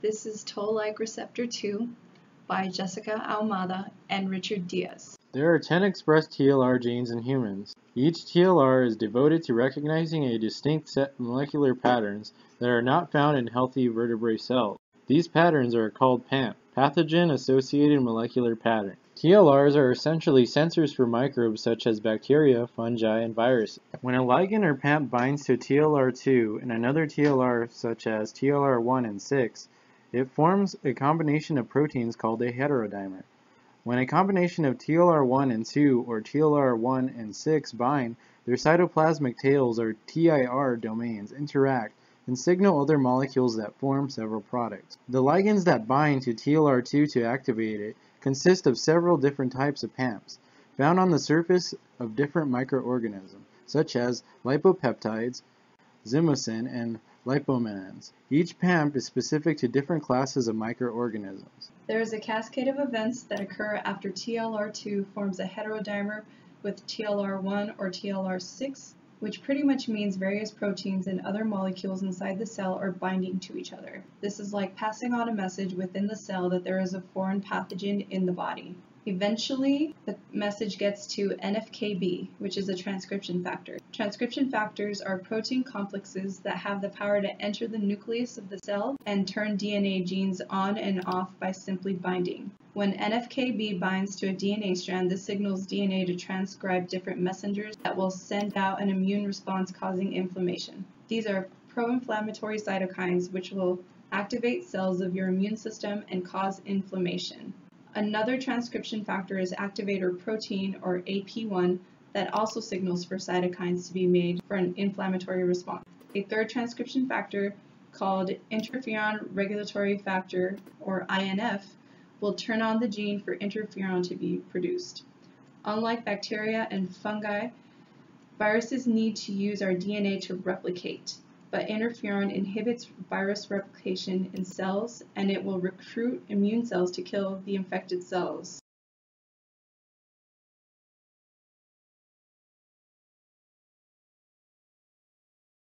This is Toll-like receptor 2 by Jessica Ahumada and Richard Diaz. There are 10 expressed TLR genes in humans. Each TLR is devoted to recognizing a distinct set of molecular patterns that are not found in healthy vertebrate cells. These patterns are called PAMP, pathogen-associated molecular pattern. TLRs are essentially sensors for microbes such as bacteria, fungi, and viruses. When a ligand or PAMP binds to TLR2 and another TLR such as TLR1 and 6, it forms a combination of proteins called a heterodimer. When a combination of TLR1 and 2 or TLR1 and 6 bind, their cytoplasmic tails or TIR domains interact and signal other molecules that form several products. The ligands that bind to TLR2 to activate it consist of several different types of PAMPs found on the surface of different microorganisms, such as lipopeptides, zymosan, and lipoamines. Each PAMP is specific to different classes of microorganisms. There is a cascade of events that occur after TLR2 forms a heterodimer with TLR1 or TLR6, which pretty much means various proteins and other molecules inside the cell are binding to each other. This is like passing on a message within the cell that there is a foreign pathogen in the body. Eventually, the message gets to NFKB, which is a transcription factor. Transcription factors are protein complexes that have the power to enter the nucleus of the cell and turn DNA genes on and off by simply binding. When NFKB binds to a DNA strand, this signals DNA to transcribe different messengers that will send out an immune response causing inflammation. These are pro-inflammatory cytokines which will activate cells of your immune system and cause inflammation. Another transcription factor is activator protein, or AP1, that also signals for cytokines to be made for an inflammatory response. A third transcription factor, called interferon regulatory factor, or INF, will turn on the gene for interferon to be produced. Unlike bacteria and fungi, viruses need to use our DNA to replicate but interferon inhibits virus replication in cells and it will recruit immune cells to kill the infected cells.